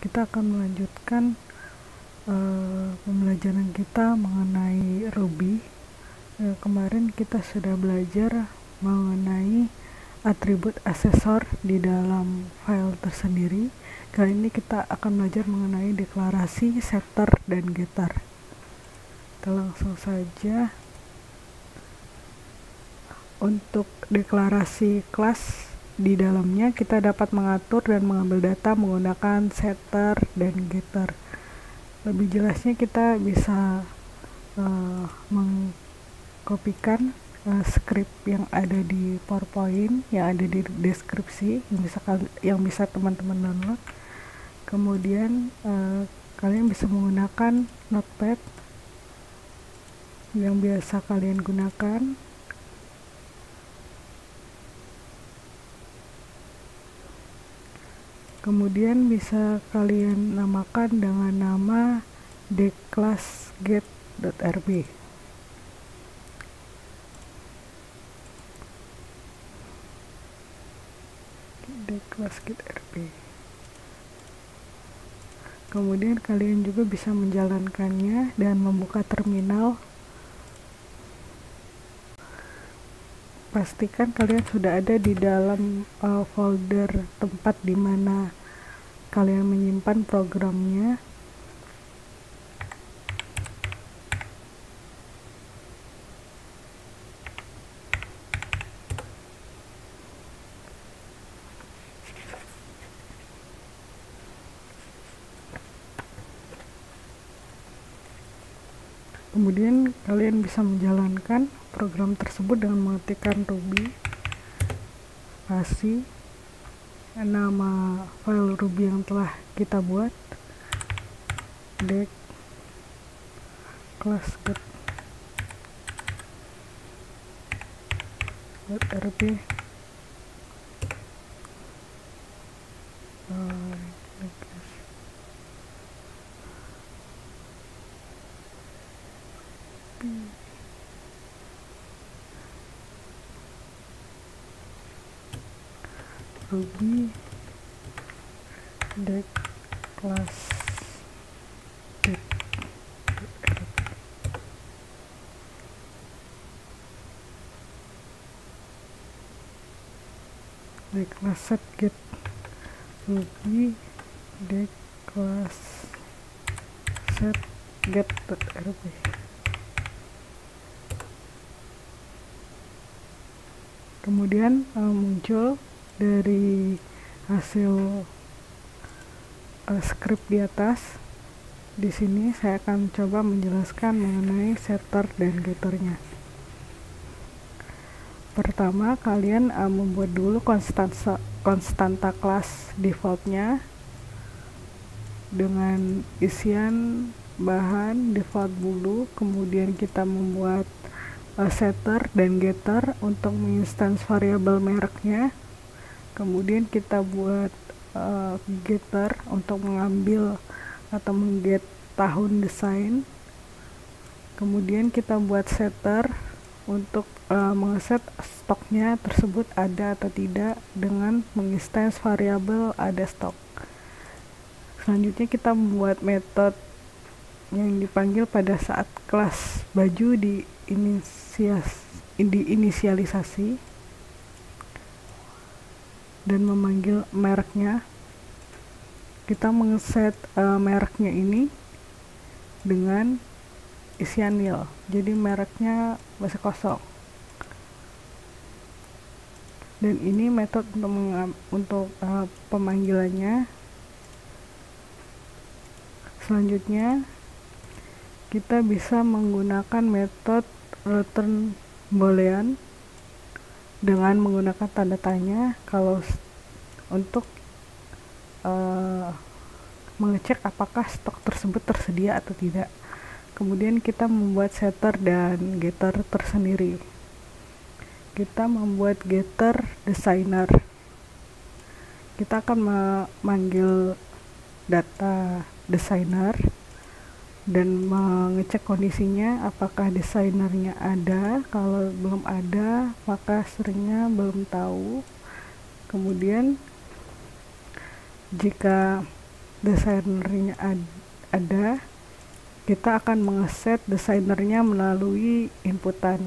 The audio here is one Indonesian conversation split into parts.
kita akan melanjutkan uh, pembelajaran kita mengenai Ruby. Uh, kemarin kita sudah belajar mengenai atribut asesor di dalam file tersendiri. Kali ini kita akan belajar mengenai deklarasi setter dan getter. Kita langsung saja untuk deklarasi kelas di dalamnya kita dapat mengatur dan mengambil data menggunakan setter dan getter. Lebih jelasnya kita bisa uh, mengkopikan uh, script yang ada di PowerPoint, yang ada di deskripsi, yang bisa yang bisa teman-teman download. Kemudian uh, kalian bisa menggunakan Notepad yang biasa kalian gunakan kemudian bisa kalian namakan dengan nama declassget.rb declassget.rb kemudian kalian juga bisa menjalankannya dan membuka terminal pastikan kalian sudah ada di dalam uh, folder tempat di mana kalian menyimpan programnya kemudian kalian bisa menjalankan program tersebut dengan mengetikkan ruby kasih nama file ruby yang telah kita buat dek class get rb ruby. Deck class. Get deck class set get ruby. Deck class set get rb kemudian uh, muncul dari hasil uh, script di atas. Di sini saya akan coba menjelaskan mengenai setter dan getternya pertama kalian uh, membuat dulu konstanta konstanta kelas defaultnya dengan isian bahan default dulu. Kemudian kita membuat uh, setter dan getter untuk menginstance variabel mereknya kemudian kita buat uh, getter untuk mengambil atau mengget tahun desain. Kemudian kita buat setter untuk uh, mengeset stoknya tersebut ada atau tidak dengan menginstance variabel ada stok. Selanjutnya kita membuat metode yang dipanggil pada saat kelas baju di inisias, diinisialisasi dan memanggil mereknya. Kita mengset uh, mereknya ini dengan isian nil. Jadi mereknya masih kosong. Dan ini metode untuk untuk uh, pemanggilannya. Selanjutnya kita bisa menggunakan metode return boolean dengan menggunakan tanda tanya kalau untuk uh, mengecek apakah stok tersebut tersedia atau tidak. Kemudian kita membuat setter dan getter tersendiri. Kita membuat getter designer. Kita akan memanggil data designer dan mengecek kondisinya apakah desainernya ada. Kalau belum ada maka seringnya belum tahu. Kemudian jika desainernya ada kita akan mengeset desainernya melalui inputan.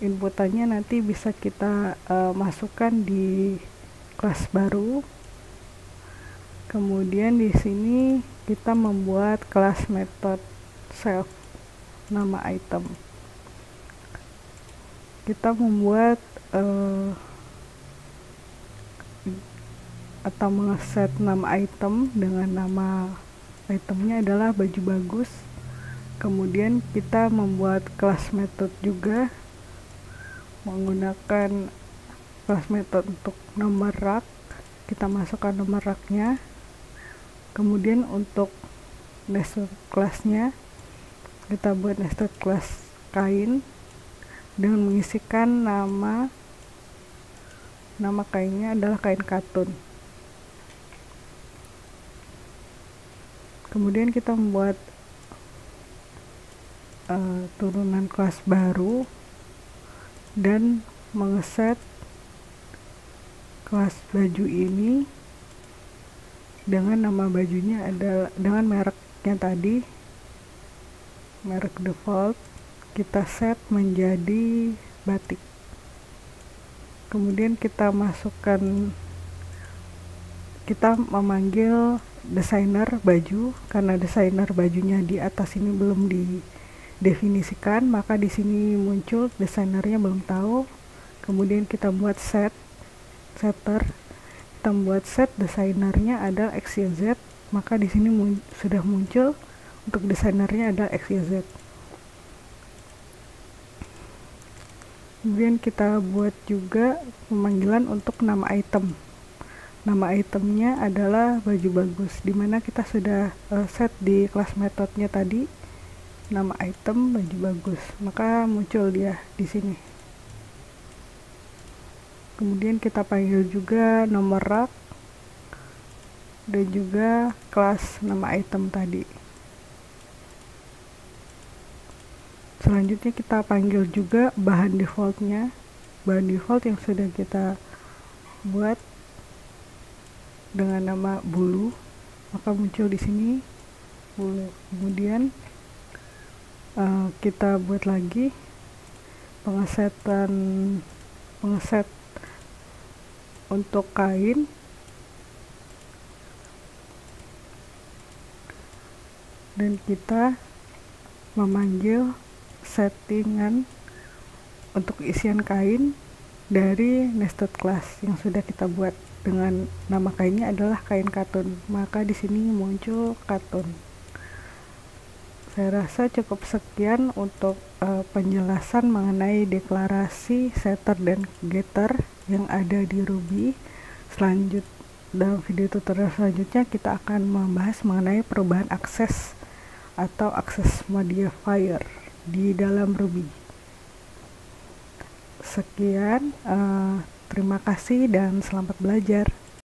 Inputannya nanti bisa kita uh, masukkan di kelas baru. Kemudian di sini kita membuat kelas method self nama item. Kita membuat uh, atau mengeset nama item dengan nama itemnya adalah baju bagus. Kemudian kita membuat kelas method juga menggunakan kelas method untuk nomor rak. Kita masukkan nomor raknya kemudian untuk nested kelasnya kita buat nested kelas kain dengan mengisikan nama nama kainnya adalah kain katun. Kemudian kita membuat uh, turunan kelas baru dan mengeset kelas baju ini dengan nama bajunya adalah dengan mereknya tadi merek default kita set menjadi batik. Kemudian kita masukkan kita memanggil desainer baju karena desainer bajunya di atas ini belum didefinisikan maka di sini muncul desainernya belum tahu. Kemudian kita buat set setter kita buat set desainernya ada XYZ maka di sini mun sudah muncul untuk desainernya ada XYZ kemudian kita buat juga pemanggilan untuk nama item. Nama itemnya adalah baju bagus di mana kita sudah uh, set di kelas metodenya tadi nama item baju bagus. Maka muncul dia di sini kemudian kita panggil juga nomor rak dan juga kelas nama item tadi. Selanjutnya kita panggil juga bahan defaultnya. Bahan default yang sudah kita buat dengan nama bulu. Maka muncul di sini bulu. Kemudian uh, kita buat lagi pengesetan pengeset untuk kain. Dan kita memanggil settingan untuk isian kain dari nested class yang sudah kita buat dengan nama kainnya adalah kain katun maka di sini muncul katun saya rasa cukup sekian untuk uh, penjelasan mengenai deklarasi setter dan getter yang ada di Ruby selanjut dalam video tutorial selanjutnya kita akan membahas mengenai perubahan akses atau akses modifier di dalam Ruby sekian uh, Terima kasih dan selamat belajar.